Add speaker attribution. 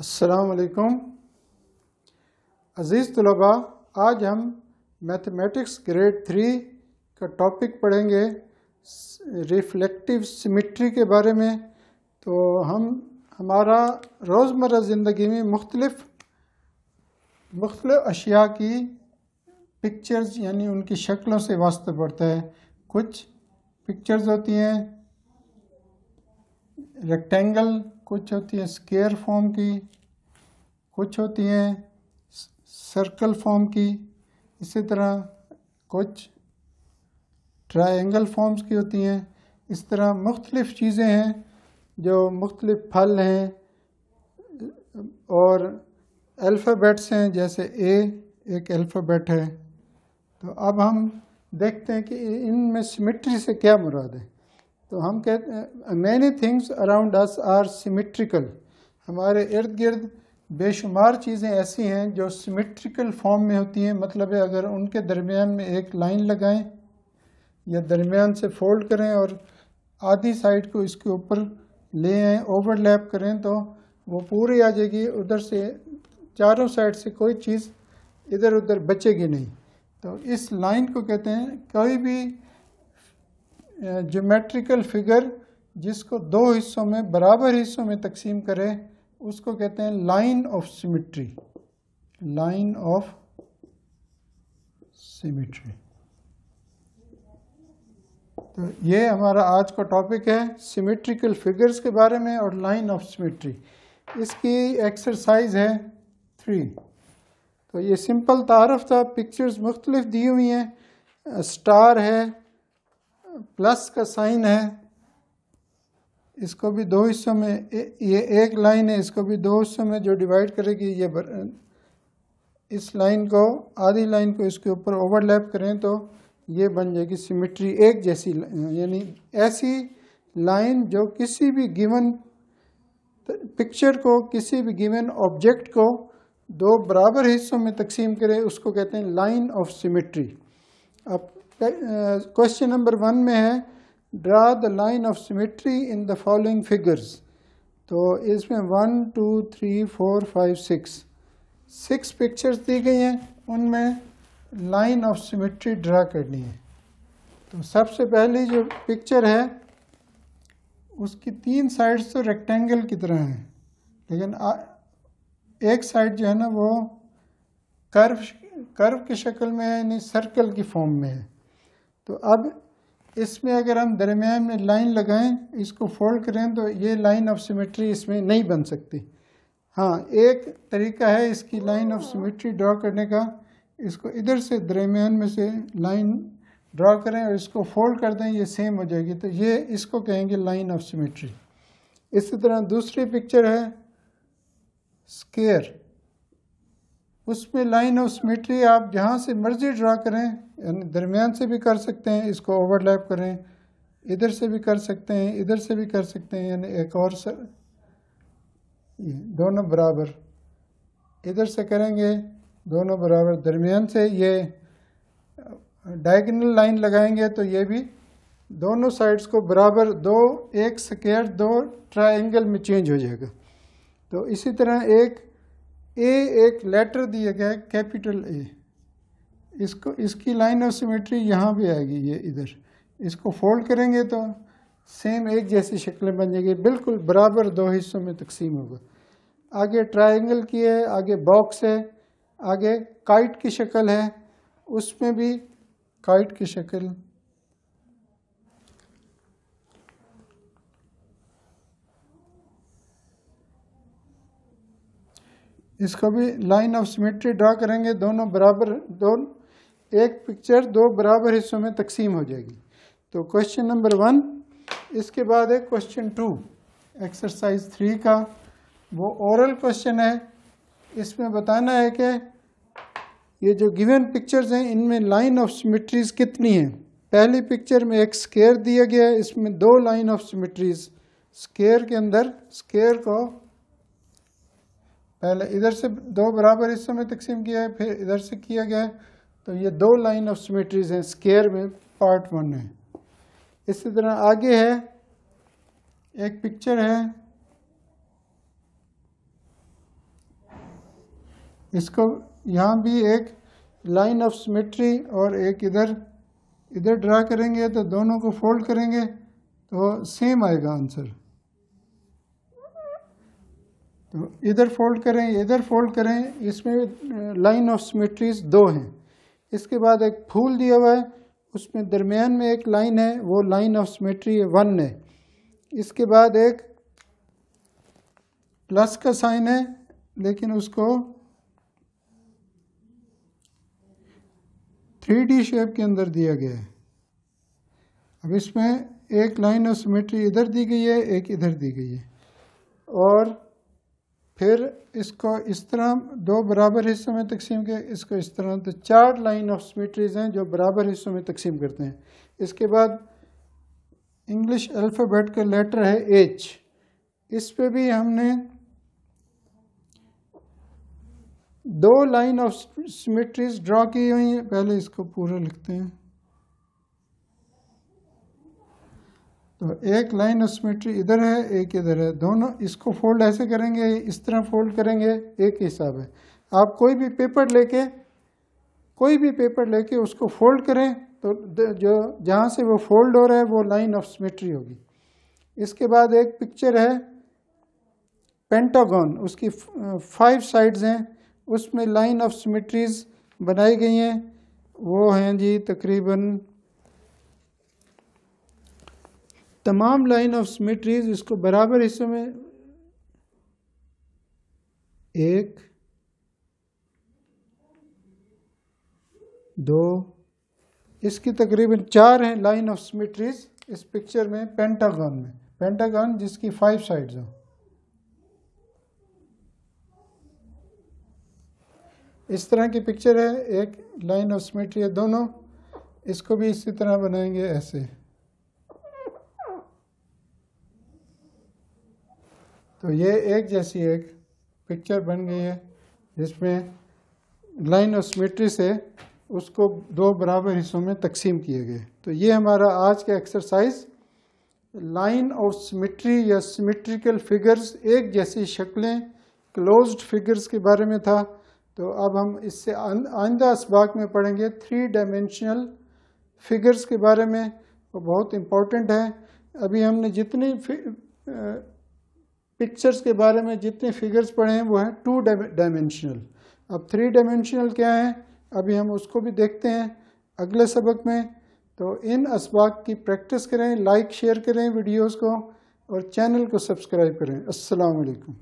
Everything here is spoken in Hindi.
Speaker 1: असलकुम अज़ीज़ तलबा, आज हम मैथमेटिक्स ग्रेड थ्री का टॉपिक पढ़ेंगे, रिफ्लेक्टिव सिमिट्री के बारे में। तो हम, हमारा रोज़मर्रा ज़िंदगी में मुख्तलिफ़ मुख्तलिफ़ अशिया की पिक्चर्स यानी उनकी शक्लों से वास्ता पड़ता है। कुछ पिक्चर्स होती हैं रेक्टेंगल कुछ होती हैं स्केयर फॉर्म की, कुछ होती हैं सर्कल फॉर्म की, इसी तरह कुछ ट्रायंगल फॉर्म्स की होती हैं। इस तरह मुख्तलिफ़ चीज़ें हैं जो मुख्तलिफ़ फल हैं और अल्फ़ाबेट्स हैं, जैसे ए एक अल्फ़ाबेट है। तो अब हम देखते हैं कि इनमें सिमिट्री से क्या मुराद है। तो हम कहते many things around us are symmetrical हमारे इर्द गिर्द बेशुमार चीज़ें ऐसी हैं जो सिमेट्रिकल फॉर्म में होती हैं। मतलब है, अगर उनके दरमियान में एक लाइन लगाएँ या दरमियान से फोल्ड करें और आधी साइड को इसके ऊपर ले आएँ ओवरलैप करें तो वो पूरी आ जाएगी। उधर से, चारों साइड से कोई चीज़ इधर उधर बचेगी नहीं। तो इस लाइन को कहते हैं, कोई भी जोमेट्रिकल फिगर जिसको दो हिस्सों में, बराबर हिस्सों में तकसीम करें, उसको कहते हैं line of symmetry line of symmetry तो ये हमारा आज का टॉपिक है सिमेट्रिकल फिगर्स के बारे में और लाइन ऑफ़ सिमिट्री इसकी एक्सरसाइज है थ्री तो ये सिंपल तारफ था पिक्चर्स मुख्तलिफ़ दी हुई हैं। स्टार है प्लस का साइन है इसको भी दो हिस्सों में ये एक लाइन है इसको भी दो हिस्सों में जो डिवाइड करेगी ये बर, इस लाइन को आधी लाइन को इसके ऊपर ओवरलैप करें तो ये बन जाएगी सिमेट्री एक जैसी यानी ऐसी लाइन जो किसी भी गिवन पिक्चर को किसी भी गिवन ऑब्जेक्ट को दो बराबर हिस्सों में तकसीम करें उसको कहते हैं लाइन ऑफ़ सिमेट्री अब क्वेश्चन नंबर वन में है draw the line of symmetry in the following figures तो इसमें one two three four five six six pictures दी गई हैं उनमें लाइन ऑफ़ सिमेट्री ड्रा करनी है। तो सबसे पहली जो पिक्चर है उसकी तीन साइड्स तो रेक्टेंगल की तरह हैं। लेकिन आ, एक साइड जो है ना वो कर्व कर्व की शक्ल में है यानी सर्कल की फॉर्म में है। तो अब इसमें अगर हम दरमियान में लाइन लगाएँ, इसको फोल्ड करें तो ये लाइन ऑफ़ सिमेट्री इसमें नहीं बन सकती। हाँ एक तरीका है इसकी लाइन ऑफ़ सिमेट्री ड्रॉ करने का। इसको इधर से दरमियान में से लाइन ड्रॉ करें और इसको फोल्ड कर दें, ये सेम हो जाएगी। तो ये इसको कहेंगे लाइन ऑफ़ सिमेट्री इसी तरह दूसरी पिक्चर है स्केयर उसमें लाइन ऑफ़ सिमेट्री आप जहाँ से मर्ज़ी ड्रा करें, यानी दरमियान से भी कर सकते हैं, इसको ओवरलैप करें, इधर से भी कर सकते हैं, इधर से भी कर सकते हैं, यानी एक और सर दोनों बराबर। इधर से करेंगे, दोनों बराबर। दरमियान से ये डायगनल लाइन लगाएँगे तो ये भी दोनों साइड्स को बराबर दो, एक स्केयर दो ट्रायंगल में चेंज हो जाएगा। तो इसी तरह एक ए एक लेटर दिया गया है कैपिटल ए इसको, इसकी लाइन ऑफ़ सिमेट्री यहाँ भी आएगी, ये इधर। इसको फोल्ड करेंगे तो सेम एक जैसी शक्लें बन जाएगी। बिल्कुल बराबर दो हिस्सों में तकसीम होगा। आगे ट्रायंगल की है, आगे बॉक्स है, आगे काइट की शक्ल है। उसमें भी काइट की शक्ल इसको भी लाइन ऑफ़ सिमेट्री ड्रा करेंगे, दोनों बराबर, दोनों, एक पिक्चर दो बराबर हिस्सों में तकसीम हो जाएगी। तो क्वेश्चन नंबर वन इसके बाद है क्वेश्चन टू एक्सरसाइज थ्री का। वो ओरल क्वेश्चन है। इसमें बताना है कि ये जो गिवन पिक्चर्स हैं, इनमें लाइन ऑफ़ सिमेट्रीज कितनी हैं? पहली पिक्चर में एक स्केयर दिया गया है, इसमें दो लाइन ऑफ़ सिमेट्रीज स्केयर के अंदर स्केयर को पहले इधर से दो बराबर हिस्सों में तकसीम किया है, फिर इधर से किया गया है। तो ये दो लाइन ऑफ़ सिमेट्रीज हैं स्केयर में पार्ट वन है इसी तरह आगे है, एक पिक्चर है। इसको यहाँ भी एक लाइन ऑफ़ सिमेट्री और एक इधर इधर ड्रा करेंगे तो दोनों को फोल्ड करेंगे तो सेम आएगा आंसर तो इधर फोल्ड करें, इधर फोल्ड करें, इसमें लाइन ऑफ़ सिमेट्रीज दो हैं। इसके बाद एक फूल दिया हुआ है, उसमें दरमियान में एक लाइन है, वो लाइन ऑफ़ सिमेट्री वन है। इसके बाद एक प्लस का साइन है, लेकिन उसको थ्री डी शेप के अंदर दिया गया है। अब इसमें एक लाइन ऑफ़ सिमेट्री इधर दी गई है, एक इधर दी गई है। और फिर इसको इस तरह दो बराबर हिस्सों में तकसीम किया इसको इस तरह तो चार लाइन ऑफ़ सिमेट्रीज हैं जो बराबर हिस्सों में तकसीम करते हैं। इसके बाद इंग्लिश अल्फ़ाबेट का लेटर है एच इस पे भी हमने दो लाइन ऑफ़ सिमेट्रीज ड्रा की हुई हैं। पहले इसको पूरा लिखते हैं। तो एक लाइन ऑफ़ सिमेट्री इधर है, एक इधर है। दोनों इसको फोल्ड ऐसे करेंगे, इस तरह फोल्ड करेंगे, एक हिसाब है। आप कोई भी पेपर लेके, कोई भी पेपर लेके उसको फोल्ड करें तो जो, जहाँ से वो फोल्ड हो रहा है, वो लाइन ऑफ़ सिमेट्री होगी। इसके बाद एक पिक्चर है पेंटागन उसकी फाइव साइड्स हैं। उसमें लाइन ऑफ़ सिमेट्रीज बनाई गई हैं। वो हैं जी तकरीबन तमाम लाइन ऑफ़ सिमेट्रीज इसको बराबर हिस्सों में एक, दो, इसकी तकरीबन चार हैं लाइन ऑफ़ सिमेट्रीज इस पिक्चर में पेंटागन में। पेंटागन जिसकी फाइव साइड्स हो। इस तरह की पिक्चर है, एक लाइन ऑफ़ सिमेट्री है दोनों, इसको भी इसी तरह बनाएँगे ऐसे। तो ये एक जैसी एक पिक्चर बन गई है, जिसमें लाइन ऑफ़ सिमेट्री से उसको दो बराबर हिस्सों में तकसीम किए गए। तो ये हमारा आज का एक्सरसाइज लाइन ऑफ़ सिमेट्री या सिमेट्रिकल फिगर्स एक जैसी शक्लें क्लोज्ड फिगर्स के बारे में था। तो अब हम इससे आइंदा इसबाक में पढ़ेंगे थ्री डायमेंशनल फिगर्स के बारे में, वो बहुत इम्पोर्टेंट है। अभी हमने जितनी पिक्चर्स के बारे में जितने फिगर्स पढ़े हैं, वो हैं टू डायमेंशनल अब थ्री डायमेंशनल क्या है? अभी हम उसको भी देखते हैं अगले सबक में। तो इन इसबाक की प्रैक्टिस करें लाइक शेयर करें वीडियोस को और चैनल को सब्सक्राइब करें। अस्सलाम वालेकुम